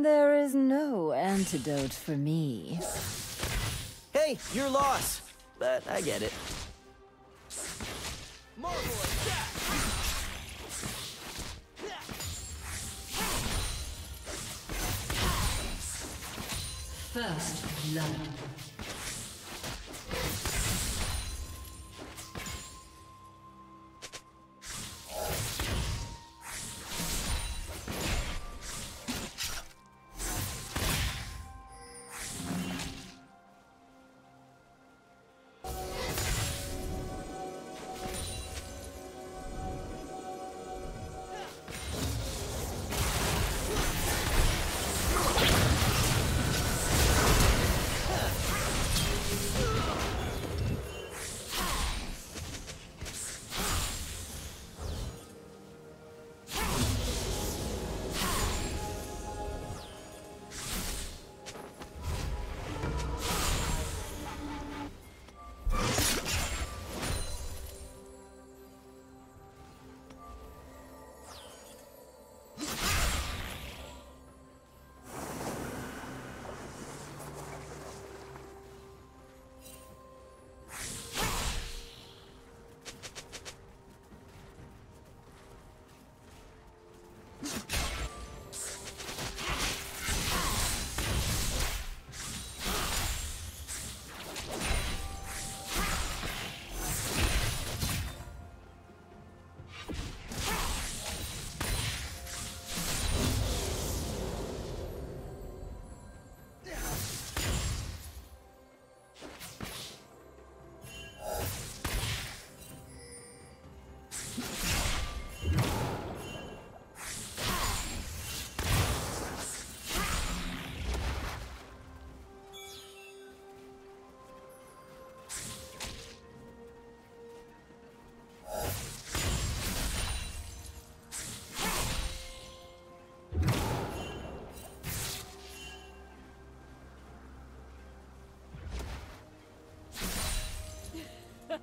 There is no antidote for me. Hey, you're lost. But I get it. First blood.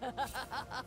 Blast gauntlet!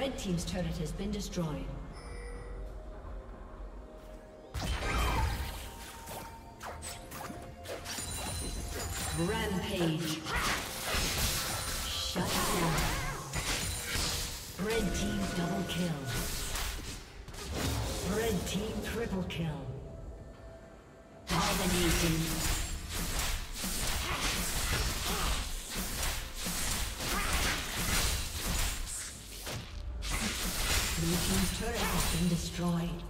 Red Team's turret has been destroyed. Rampage. Shut down. Red Team double kill. Red Team triple kill. Dominating. Destroyed.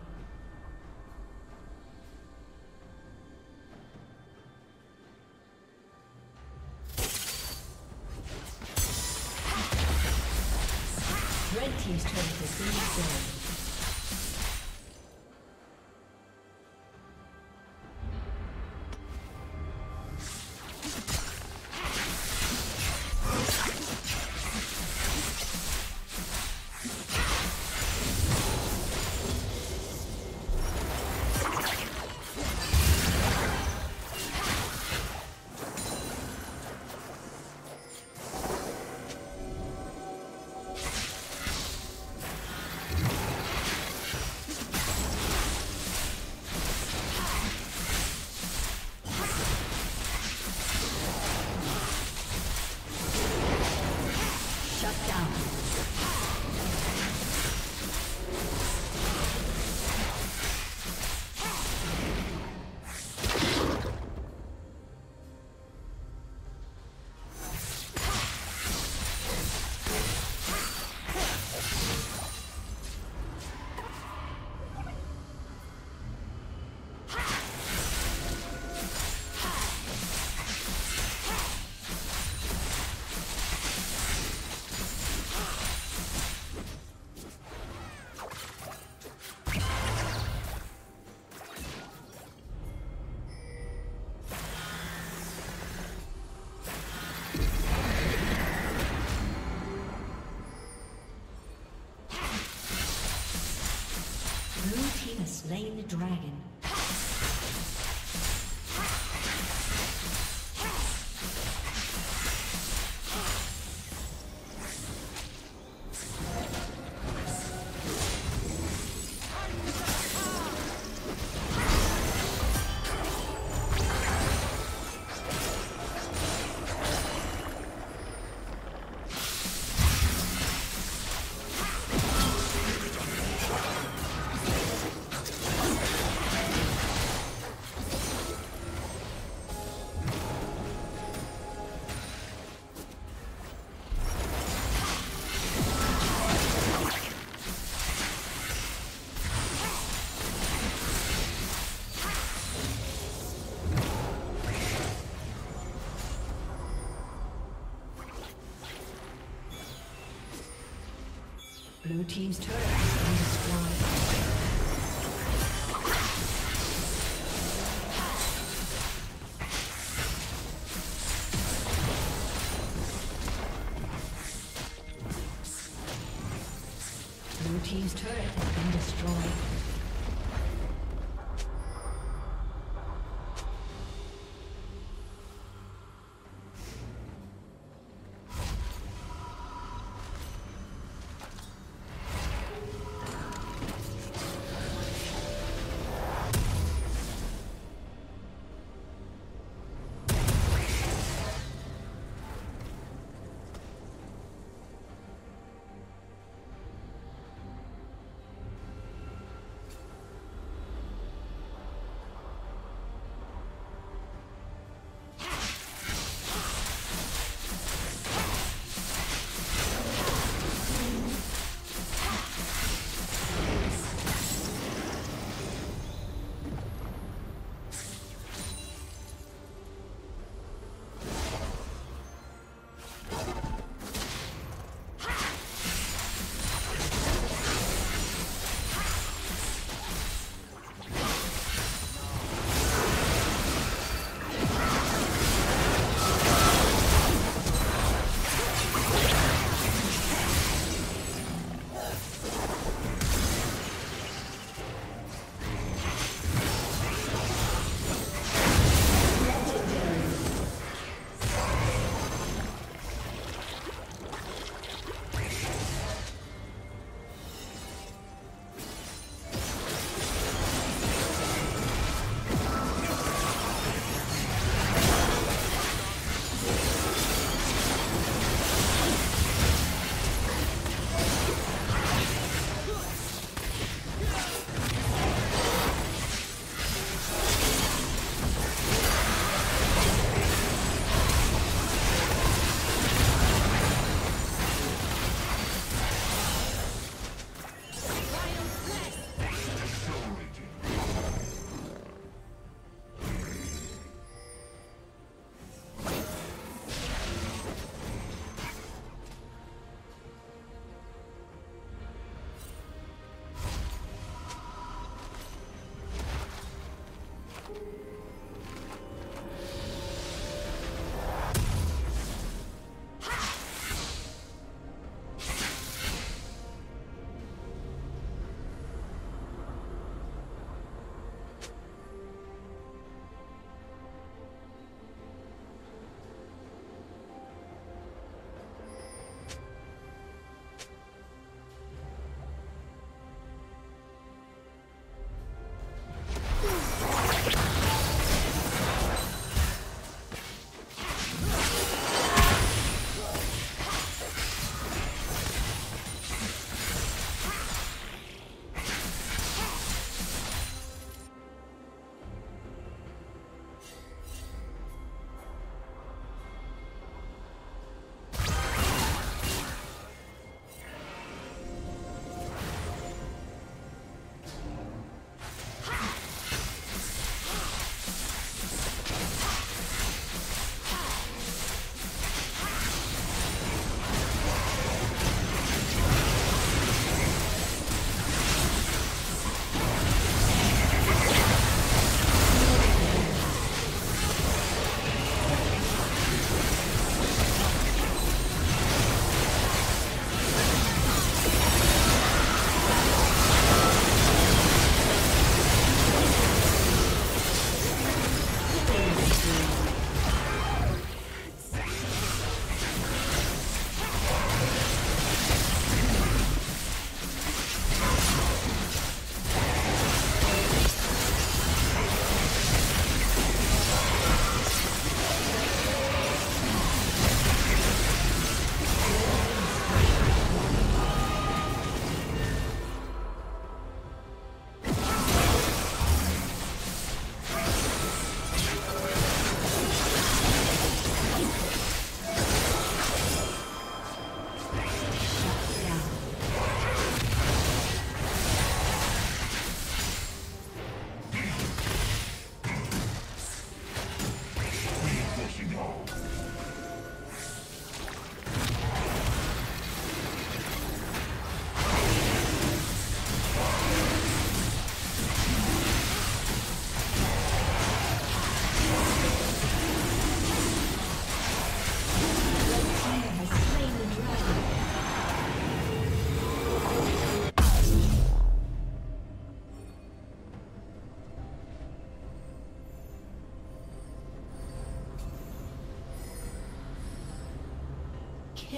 Team's turret